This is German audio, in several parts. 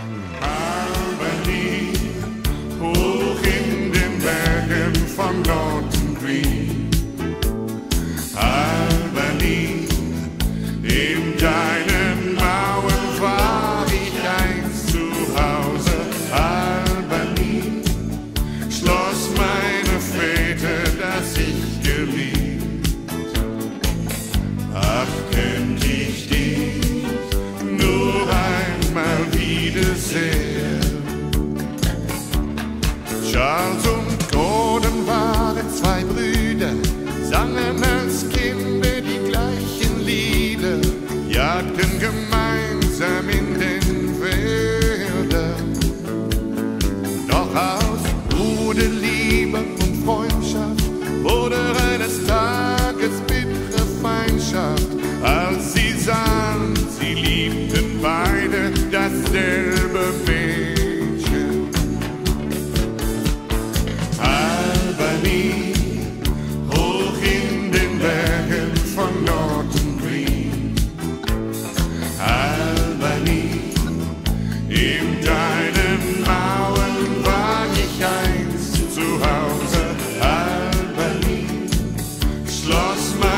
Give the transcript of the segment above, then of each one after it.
Mm. In deinen Mauern war ich einst zu Hause, Albany, Schloss mein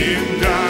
in down.